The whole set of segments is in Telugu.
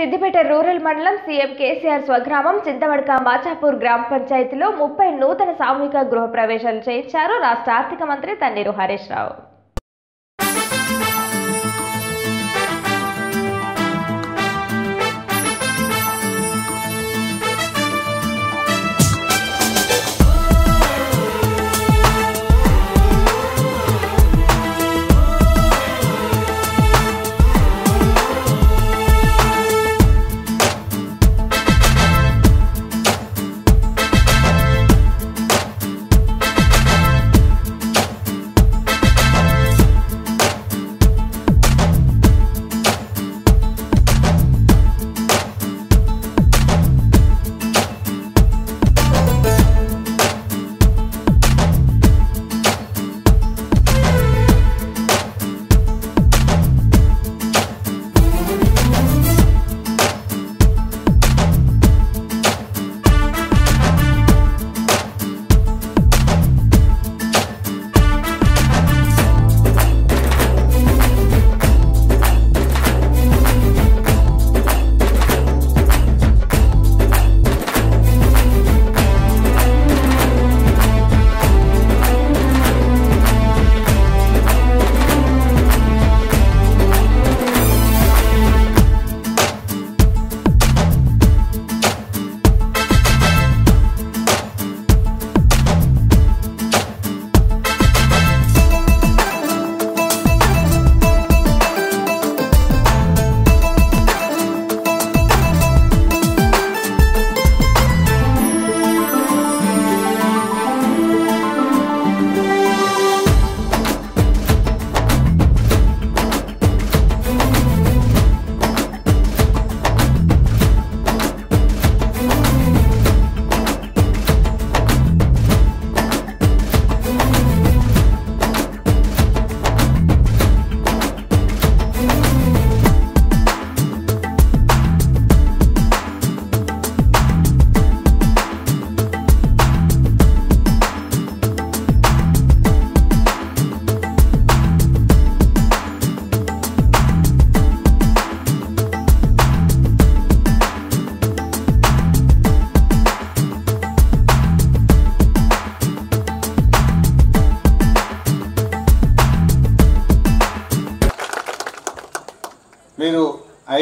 సిద్దిపేట రూరల్ మండలం సీఎం కేసీఆర్ స్వగ్రామం చింతవడక మాచాపూర్ గ్రామ పంచాయతీలో ముప్పై నూతన సామూహిక గృహ ప్రవేశాలు చేయించారు రాష్ట్ర ఆర్థిక మంత్రి తన్నీరు హరీష్ రావు.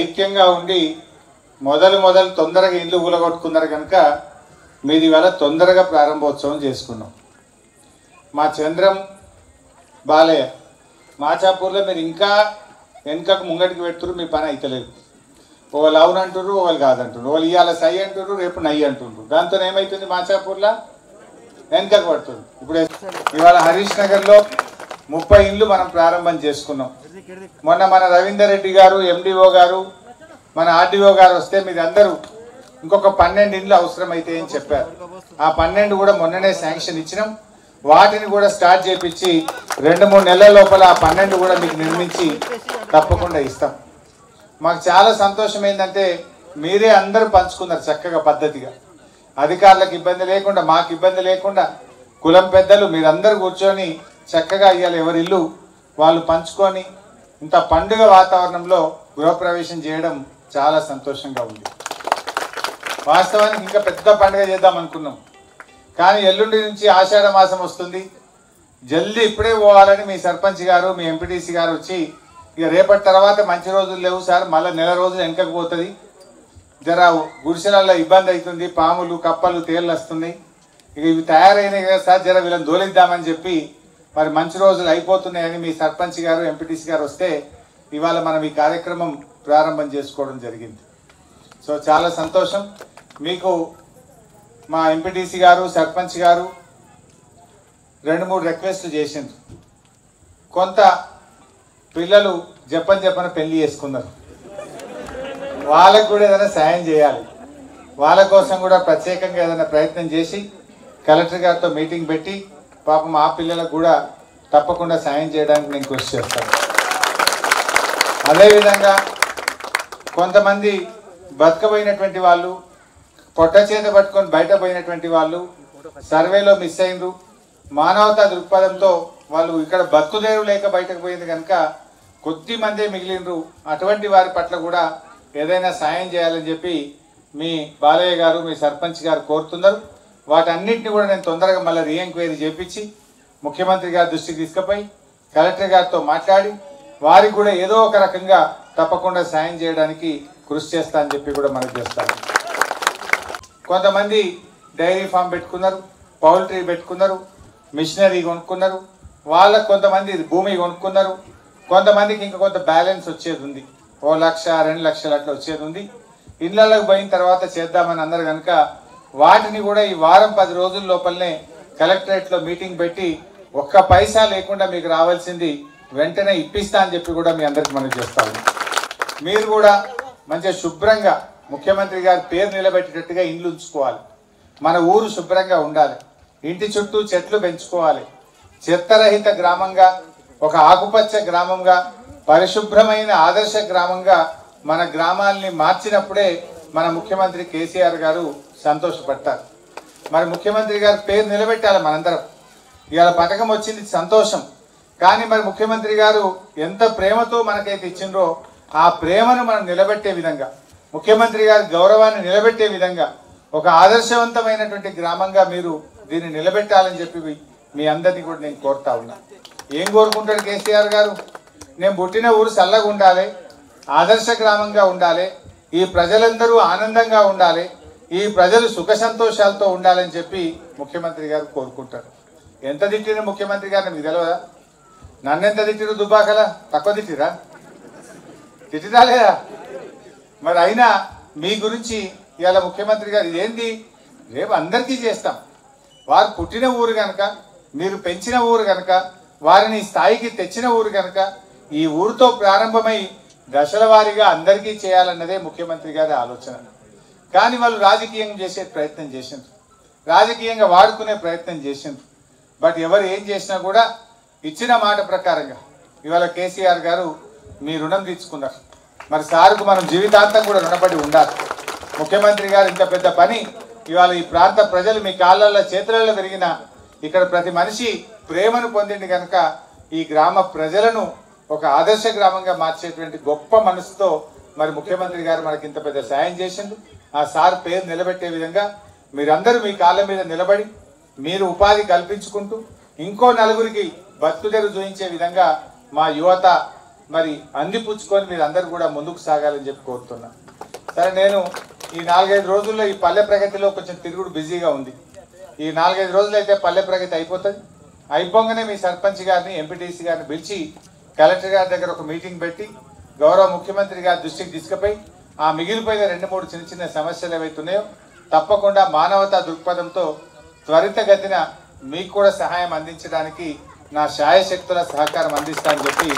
ఐక్యంగా ఉండి మొదలు మొదలు తొందరగా ఇల్లు ఊలగొట్టుకున్నారు కనుక మీది ఇవాళ తొందరగా ప్రారంభోత్సవం చేసుకున్నాం. మా చంద్రం బాలయ్య మాచాపూర్లో మీరు ఇంకా వెనుకకు ముంగటికి పెడుతురు మీ పని అయితలేదు. ఒకళ్ళు అవును అంటుర్రు ఒకళ్ళు కాదంటుర్రు. వాళ్ళు ఇవాళ సై అంటుర్రు రేపు నయ్యి అంటుండ్రు దాంతో ఏమవుతుంది మాచాపూర్లో? వెనుకకు పడుతుంది. ఇప్పుడు ఇవాళ హరీష్ నగర్లో ముప్పై ఇండ్లు మనం ప్రారంభం చేసుకున్నాం. మొన్న మన రవీందర్ రెడ్డి గారు ఎండిఓ గారు మన ఆర్డీఓ గారు వస్తే మీరు అందరూ ఇంకొక పన్నెండు ఇండ్లు అవసరమైతే అని చెప్పారు. ఆ పన్నెండు కూడా మొన్ననే శాంక్షన్ ఇచ్చినాం. వాటిని కూడా స్టార్ట్ చేపించి రెండు మూడు నెలల లోపల ఆ పన్నెండు కూడా మీకు నిర్మించి తప్పకుండా ఇస్తాం. మాకు చాలా సంతోషం ఏంటంటే మీరే అందరూ పంచుకున్నారు చక్కగా పద్ధతిగా. అధికారులకు ఇబ్బంది లేకుండా మాకు ఇబ్బంది లేకుండా కులం పెద్దలు మీరందరూ కూర్చొని చక్కగా ఇవాళ ఎవరి ఇల్లు. వాళ్ళు పంచుకొని ఇంత పండుగ వాతావరణంలో గృహప్రవేశం చేయడం చాలా సంతోషంగా ఉంది. వాస్తవానికి ఇంకా పెద్ద పండుగ చేద్దాం అనుకున్నాం. కానీ ఎల్లుండి నుంచి ఆషాఢ మాసం వస్తుంది. జల్దీ ఇప్పుడే పోవాలని మీ సర్పంచ్ గారు మీ ఎంపీటీసీ గారు వచ్చి ఇక రేపటి తర్వాత మంచి రోజులు లేవు సార్. మళ్ళీ నెల రోజులు వెనకకు పోతుంది. జర గుడిసెలలో ఇబ్బంది అవుతుంది. పాములు కప్పలు తేళ్ళు వస్తున్నాయి. ఇక ఇవి తయారైనాయి కదా సార్. జర వీళ్ళని దోలిద్దామని చెప్పి మరి మంచి రోజులు అయిపోతున్నాయని మీ సర్పంచ్ గారు ఎంపీటీసీ గారు వస్తే ఇవాళ మనం ఈ కార్యక్రమం ప్రారంభం చేసుకోవడం జరిగింది. సో చాలా సంతోషం. మీకు మా ఎంపీటీసీ గారు సర్పంచ్ గారు రెండు మూడు రిక్వెస్ట్లు చేసిండ్రు. కొంత పిల్లలు జపన్ జపన పెళ్ళి చేసుకున్నారు. వాళ్ళకు కూడా ఏదైనా సాయం చేయాలి. వాళ్ళ కోసం కూడా ప్రత్యేకంగా ఏదైనా ప్రయత్నం చేసి కలెక్టర్ గారితో మీటింగ్ పెట్టి పాపం ఆ పిల్లలకు కూడా తప్పకుండా సాయం చేయడానికి నేను కృషి చేస్తాను. అదేవిధంగా కొంతమంది బతకబోయినటువంటి వాళ్ళు పొట్ట చేత పట్టుకొని బయట పోయినటువంటి వాళ్ళు సర్వేలో మిస్ అయినరు. మానవతా దృక్పథంతో వాళ్ళు ఇక్కడ బతుకుదేరు లేక బయటకు పోయింది కనుక కొద్ది మందే మిగిలినరు అటువంటి వారి పట్ల కూడా ఏదైనా సాయం చేయాలని చెప్పి మీ బాలయ్య గారు మీ సర్పంచ్ గారు కోరుతున్నారు. వాటన్నిటిని కూడా నేను తొందరగా మళ్ళీ రీఎంక్వైరీ చేపించి ముఖ్యమంత్రి గారి దృష్టికి తీసుకుపోయి కలెక్టర్ గారితో మాట్లాడి వారికి కూడా ఏదో ఒక రకంగా తప్పకుండా సాయం చేయడానికి కృషి చేస్తా అని చెప్పి కూడా మనకు చేస్తారు. కొంతమంది డైరీ ఫామ్ పెట్టుకున్నారు పౌల్ట్రీ పెట్టుకున్నారు మిషనరీ కొనుక్కున్నారు వాళ్ళకు కొంతమంది భూమి కొనుక్కున్నారు కొంతమందికి ఇంకా కొంత బ్యాలెన్స్ వచ్చేది ఉంది. ఓ లక్ష రెండు లక్షలు అట్లా వచ్చేది ఉంది. ఇళ్ళలోకి పోయిన తర్వాత చేద్దామని అందరు కనుక వాటిని కూడా ఈ వారం పది రోజుల లోపలనే కలెక్టరేట్లో మీటింగ్ పెట్టి ఒక్క పైసా లేకుండా మీకు రావాల్సింది వెంటనే ఇప్పిస్తా అని చెప్పి కూడా మీ అందరికి మనం చేస్తాము మీరు కూడా మంచిగా శుభ్రంగా ముఖ్యమంత్రి గారి పేరు నిలబెట్టేటట్టుగా ఇండ్లు ఉంచుకోవాలి. మన ఊరు శుభ్రంగా ఉండాలి. ఇంటి చుట్టూ చెట్లు పెంచుకోవాలి. చెత్తరహిత గ్రామంగా ఒక ఆకుపచ్చ గ్రామంగా పరిశుభ్రమైన ఆదర్శ గ్రామంగా మన గ్రామాల్ని మార్చినప్పుడే మన ముఖ్యమంత్రి కేసీఆర్ గారు సంతోషపడతారు మరి ముఖ్యమంత్రి గారి పేరు నిలబెట్టాలి మనందరం. ఇవాళ పథకం వచ్చింది సంతోషం. కానీ మరి ముఖ్యమంత్రి గారు ఎంత ప్రేమతో మనకైతే ఇచ్చిండ్రో ఆ ప్రేమను మనం నిలబెట్టే విధంగా ముఖ్యమంత్రి గారి గౌరవాన్ని నిలబెట్టే విధంగా ఒక ఆదర్శవంతమైనటువంటి గ్రామంగా మీరు దీన్ని నిలబెట్టాలని చెప్పి మీ అందరినీ కూడా నేను కోరుతా ఉన్నా. ఏం కోరుకుంటాడు కేసీఆర్ గారు? నేను పుట్టిన ఊరు చల్లగా ఉండాలి ఆదర్శ గ్రామంగా ఉండాలి ఈ ప్రజలందరూ ఆనందంగా ఉండాలి ఈ ప్రజలు సుఖ సంతోషాలతో ఉండాలని చెప్పి ముఖ్యమంత్రి గారు కోరుకుంటారు. ఎంత తిట్టిన ముఖ్యమంత్రి గారిని మీకు తెలియదా నన్ను ఎంత తిట్టిరు దుబ్బాకల తక్కువ తిట్టిరా తిట్టిరా లేదా? మరి అయినా మీ గురించి ఇవాళ ముఖ్యమంత్రి గారు ఇదేంటి రేపు అందరికీ చేస్తాం. వారు పుట్టిన ఊరు కనుక మీరు పెంచిన ఊరు కనుక వారిని స్థాయికి తెచ్చిన ఊరు కనుక ఈ ఊరితో ప్రారంభమై దశల వారీగా అందరికీ చేయాలన్నదే ముఖ్యమంత్రి గారి ఆలోచన. కానీ వాళ్ళు రాజకీయం చేసే ప్రయత్నం చేసిండ్రు. రాజకీయంగా వాడుకునే ప్రయత్నం చేసిండ్రు. బట్ ఎవరు ఏం చేసినా కూడా ఇచ్చిన మాట ప్రకారంగా ఇవాళ కేసీఆర్ గారు మీ రుణం తీర్చుకున్నారు. మరి సార్కు మనం జీవితాంతం కూడా రుణపడి ఉండాలి. ముఖ్యమంత్రి గారు ఇంత పెద్ద పని ఇవాళ ఈ ప్రాంత ప్రజలు మీ కాళ్ళల్లో చేతులలో పెరిగిన ఇక్కడ ప్రతి మనిషి ప్రేమను పొందింది కనుక ఈ గ్రామ ప్రజలను ఒక ఆదర్శ గ్రామంగా మార్చేటువంటి గొప్ప మనసుతో మరి ముఖ్యమంత్రి గారు మనకి ఇంత పెద్ద సాయం చేసిండు ఆ సార్ పేరు నిలబెట్టే విధంగా మీరందరూ మీ కాళ్ళ మీద నిలబడి మీరు ఉపాధి కల్పించుకుంటూ ఇంకో నలుగురికి బతుకుదెరు చూయించే విధంగా మా యువత మరి అందిపుచ్చుకొని మీరందరూ కూడా ముందుకు సాగాలని చెప్పి కోరుతున్నా. సరే నేను ఈ నాలుగైదు రోజుల్లో ఈ పల్లె ప్రగతిలో కొంచెం తిరుగుడు బిజీగా ఉంది. ఈ నాలుగైదు రోజులు అయితే పల్లె ప్రగతి అయిపోతుంది. అయిపోగానే మీ సర్పంచ్ గారిని ఎంపీటీసీ గారిని పిలిచి కలెక్టర్ గారి దగ్గర ఒక మీటింగ్ పెట్టి గౌరవ ముఖ్యమంత్రి గారి దృష్టికి తీసుకుపోయి ఆ మిగిలిపోయిన రెండు మూడు చిన్న చిన్న సమస్యలు ఏవైతున్నాయో తప్పకుండా మానవతా దృక్పథంతో త్వరితగతిన మీకు కూడా సహాయం అందించడానికి నా శాయశక్తుల సహకారం అందిస్తానని చెప్పి